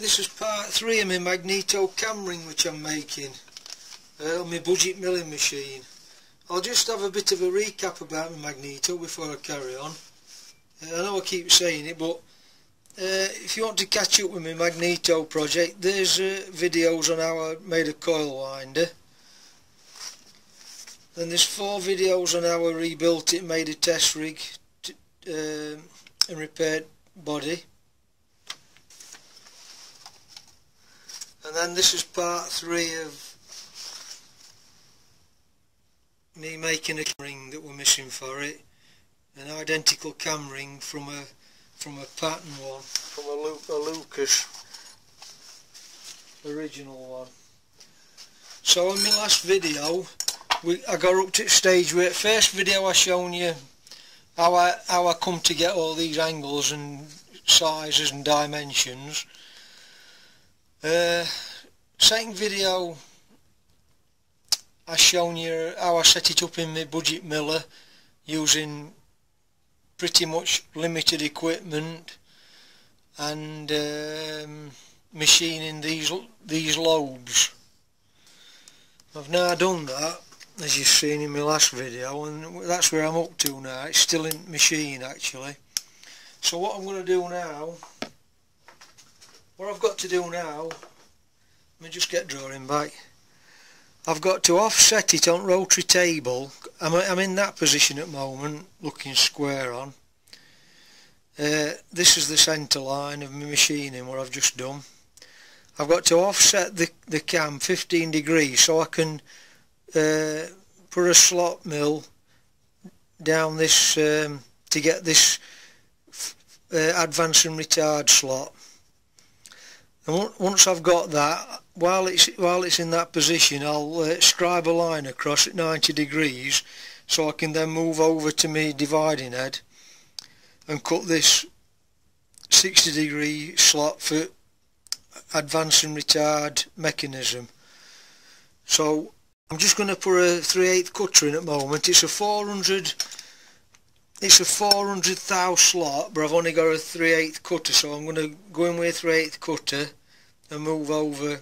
This is part three of my magneto cam ring which I'm making uh, on my budget milling machine. I'll just have a bit of a recap about my magneto before I carry on. Uh, I know I keep saying it but uh, if you want to catch up with my magneto project there's uh, videos on how I made a coil winder. Then there's four videos on how I rebuilt it, made a test rig um, and repaired body. And then this is part three of me making a ring that we're missing for it. An identical cam ring from a from a pattern one. From a, Lu a Lucas original one. So in my last video we I got up to the stage where first video I shown you how I how I come to get all these angles and sizes and dimensions uh, second video I shown you how I set it up in my budget miller using pretty much limited equipment and um, machining these these lobes. I've now done that as you've seen in my last video and that's where I'm up to now. It's still in machine actually. So what I'm going to do now what I've got to do now let me just get drawing back. I've got to offset it on rotary table. I'm, I'm in that position at the moment looking square on. Uh, this is the centre line of my machining what I've just done. I've got to offset the, the cam 15 degrees so I can uh, put a slot mill down this um, to get this uh, advance and retard slot and once I've got that while it's while it's in that position I'll uh, scribe a line across at 90 degrees so I can then move over to my dividing head and cut this 60 degree slot for advance and retard mechanism. So I'm just going to put a 3 8 cutter in at the moment. It's a 400 it's a 400 thou slot but I've only got a 3 8 cutter so I'm going to go in with a 3 8 cutter and move over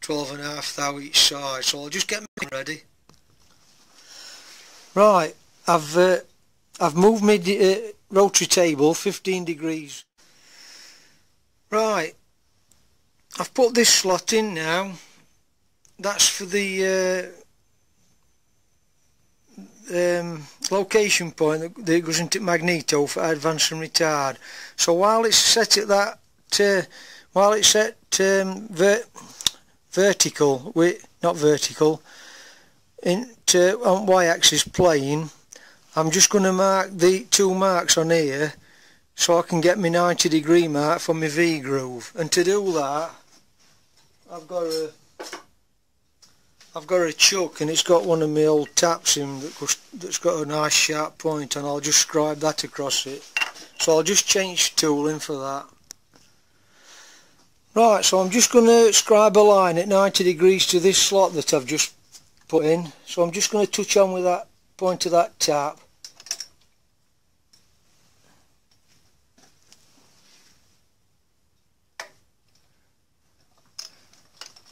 12 and a half thou each side. So I'll just get me ready. Right I've uh, I've moved my uh, rotary table 15 degrees. Right I've put this slot in now. That's for the uh, um, location point that, goes into magneto for advance and retard. So while it's set at that uh, while it's set um, ver vertical, with, not vertical, into on y-axis plane, I'm just going to mark the two marks on here so I can get my 90 degree mark for my V groove. And to do that, I've got a I've got a chuck and it's got one of my old taps in that goes, that's got a nice sharp point and I'll just scribe that across it. So I'll just change tooling for that. Right, so I'm just going to scribe a line at 90 degrees to this slot that I've just put in. So I'm just going to touch on with that point of that tap.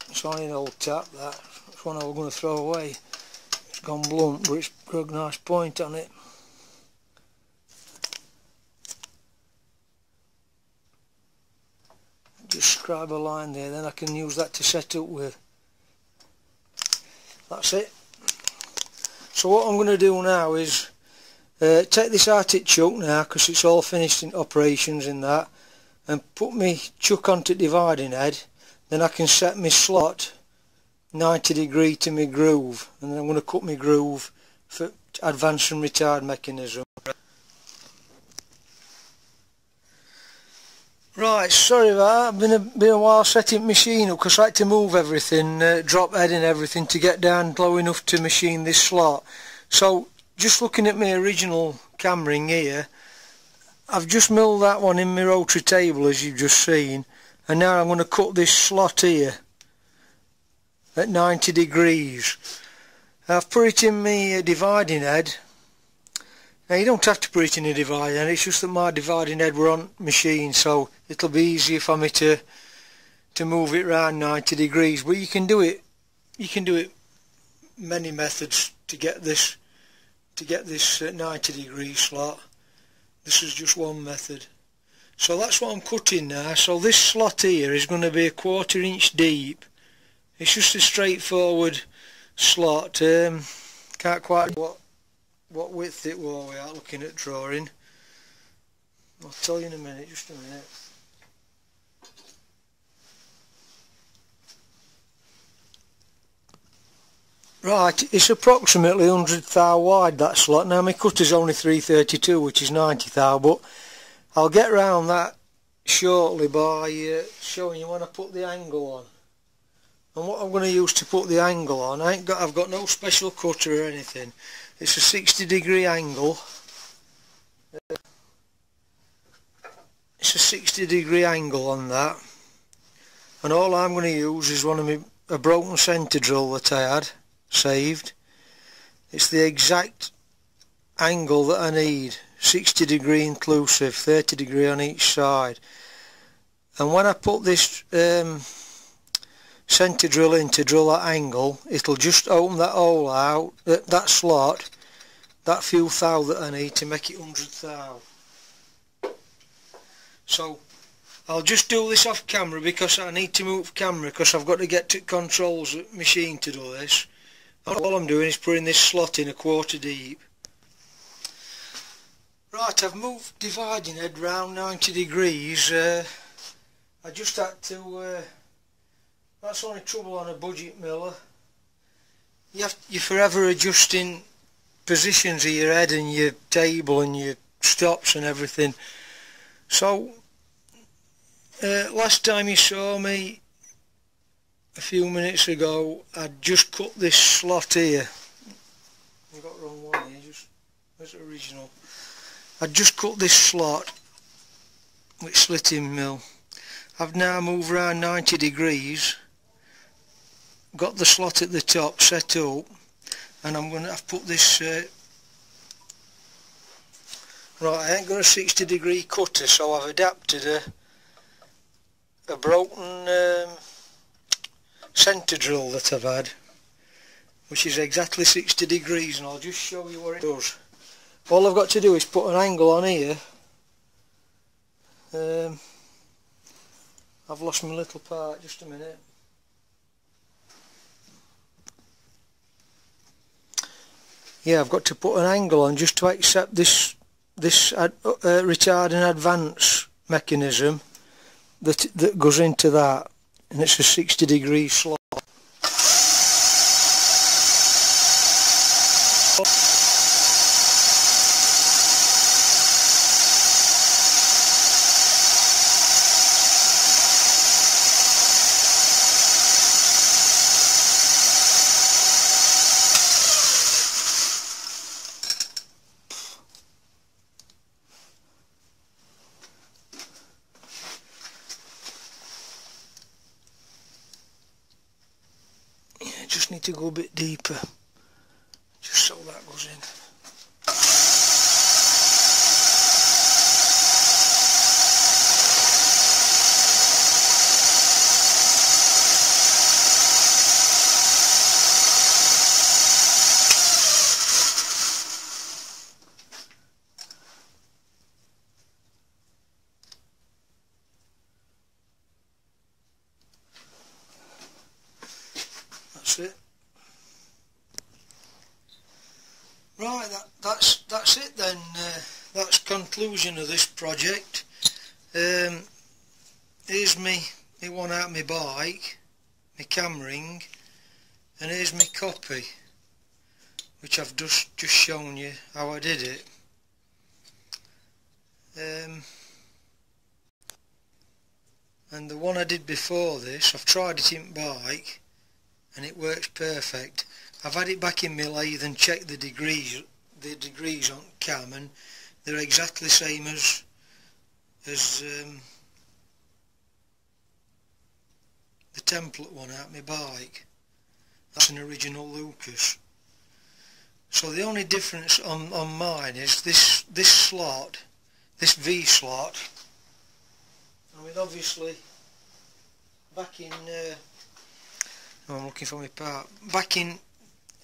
It's only an old tap that. It's one I was going to throw away. It's gone blunt but it's got a nice point on it. Just scribe a line there then I can use that to set up with. That's it. So what I'm going to do now is uh, take this Arctic chuck now because it's all finished in operations in that and put me chuck onto dividing head. Then I can set my slot 90 degree to my groove and then I'm going to cut my groove for advance and retard mechanism Right, sorry about that. Been a, been a while setting machine up because I had to move everything, uh, drop head and everything to get down low enough to machine this slot. So, just looking at my original cam ring here, I've just milled that one in my rotary table as you've just seen, and now I'm going to cut this slot here at 90 degrees. I've put it in my uh, dividing head, Now you don't have to put it in a divider, and it's just that my dividing head were on machine, so it'll be easier for me to to move it around 90 degrees. But you can do it, you can do it many methods to get this to get this uh, 90 degree slot. This is just one method. So that's what I'm cutting now. So this slot here is going to be a quarter inch deep. It's just a straightforward slot. Um, can't quite what what width it was without looking at drawing. I'll tell you in a minute, just a minute. Right, it's approximately 100 thou wide that slot. Now my cutter's only 332 which is 90 thou but I'll get round that shortly by uh, showing you when I put the angle on. And what I'm going to use to put the angle on, I ain't got, I've got no special cutter or anything. It's a 60 degree angle. It's a 60 degree angle on that. And all I'm going to use is one of my, a broken centre drill that I had saved. It's the exact angle that I need 60 degree inclusive 30 degree on each side and when I put this um, centre drill in to drill that angle it'll just open that hole out that, that slot that few thou that I need to make it 100 thou so I'll just do this off camera because I need to move camera because I've got to get to controls machine to do this all I'm doing is putting this slot in a quarter deep Right, I've moved dividing head round 90 degrees. Uh, I just had to, uh, that's only trouble on a budget miller. You have, you're forever adjusting positions of your head and your table and your stops and everything. So, uh, last time you saw me a few minutes ago, I'd just cut this slot here. I got the wrong one here, just, that's original. I'd just cut this slot with slitting mill. I've now moved around 90 degrees, got the slot at the top set up, and I'm going to have put this. Uh, right, I ain't got a 60 degree cutter, so I've adapted a a broken um, centre drill that I've had, which is exactly 60 degrees, and I'll just show you what it does all I've got to do is put an angle on here um, I've lost my little part just a minute yeah I've got to put an angle on just to accept this this uh, retard and advance mechanism that that goes into that. And it's a 60 degree slot just need to go a bit deeper just so that goes in that's it. Right, that, that's that's it then. Uh, that's conclusion of this project. Um, here's me, me one out my bike, my cam ring, and here's my copy, which I've just just shown you how I did it. Um, and the one I did before this, I've tried it in bike and it works perfect. I've had it back in my lathe and checked the degrees the degrees on cam and they're exactly the same as as um, the template one out my bike. That's an original Lucas. so the only difference on, on mine is this this slot this V slot I mean obviously back in uh, oh, I'm looking for my part back in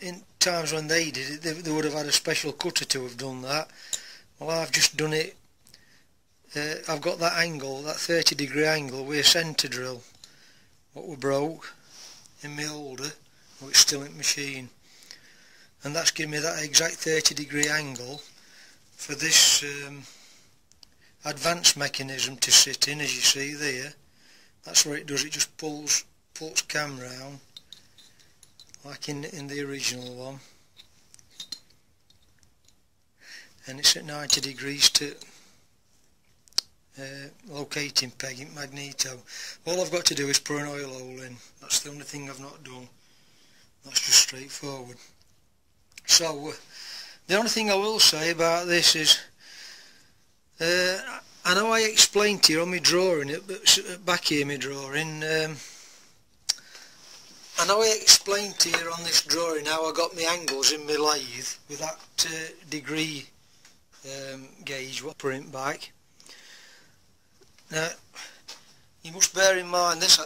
in times when they did it they, they would have had a special cutter to have done that. Well I've just done it. Uh, I've got that angle that 30 degree angle with a centre drill what we broke in my holder which still in the machine. And that's giving me that exact 30 degree angle for this um, advanced mechanism to sit in as you see there. That's what it does it just pulls pulls cam round like in, in the original one. And it's at 90 degrees to uh, locating peg in magneto. All I've got to do is put an oil hole in. That's the only thing I've not done. That's just straightforward. So uh, the only thing I will say about this is uh, I know I explained to you on my drawing it but back here my drawing um, I know I explained to you on this drawing how I got my angles in my lathe with that uh, degree um, gauge what print back now, you must bear in mind this.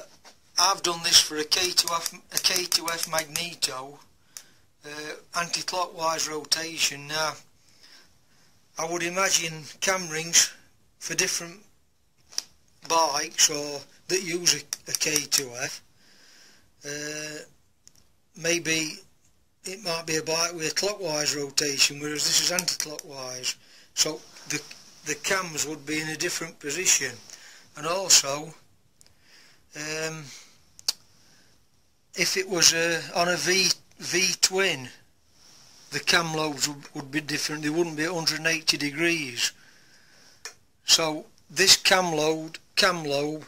I've done this for a K2F, a K2F magneto, uh, anti-clockwise rotation. Now, I would imagine cam rings for different bikes or that use a a K2F. Uh, maybe it might be a bike with a clockwise rotation, whereas this is anti-clockwise. So the the cams would be in a different position. And also um, if it was uh, on a V V twin the cam lobes would, would be different. They wouldn't be 180 degrees. So this cam load, cam lobe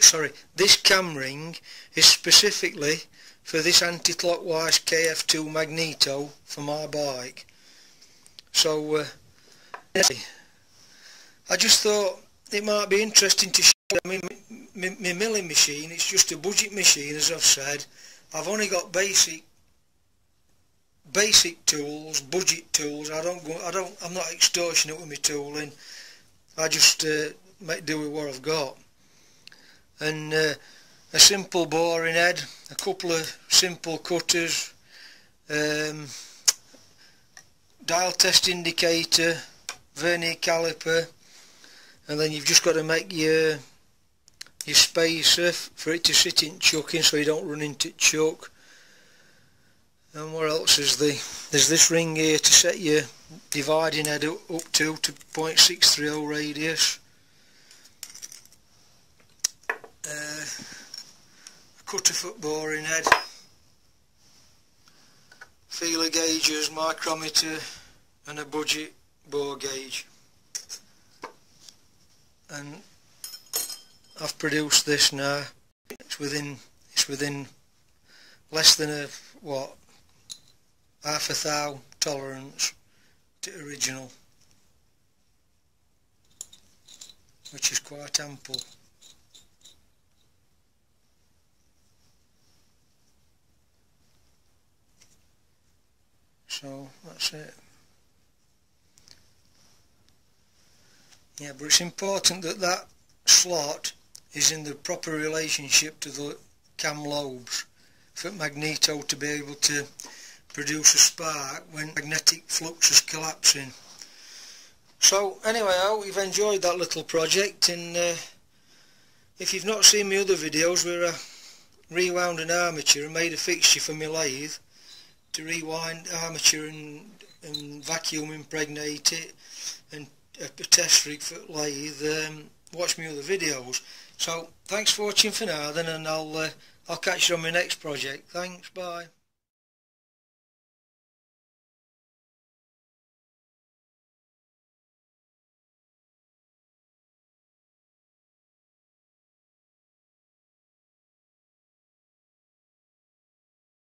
sorry this cam ring is specifically for this anti-clockwise KF2 magneto for my bike so uh, I just thought it might be interesting to show my milling machine, it's just a budget machine as I've said. I've only got basic basic tools, budget tools. I don't go, I don't, I'm not extortionate with my tooling. I just uh, make do with what I've got. And uh, a simple boring head, a couple of simple cutters, um, dial test indicator, vernier caliper, and then you've just got to make your your spacer for it to sit in chucking so you don't run into chuck. And what else is the there's this ring here to set your dividing head up, to to 0.630 radius uh, a cutter foot boring head. Feeler gauges micrometer and a budget bore gauge. And I've produced this now. It's within it's within less than a what half a thou tolerance to original which is quite ample so that's it Yeah, but it's important that that slot is in the proper relationship to the cam lobes for magneto to be able to produce a spark when magnetic flux is collapsing. So anyway, I hope you've enjoyed that little project and uh, if you've not seen my other videos where I rewound an armature and made a fixture for my lathe to rewind armature and, and vacuum impregnate it and a, a test rig for lathe, um, watch me other videos. So thanks for watching for now then and I'll uh, I'll catch you on my next project. Thanks, bye.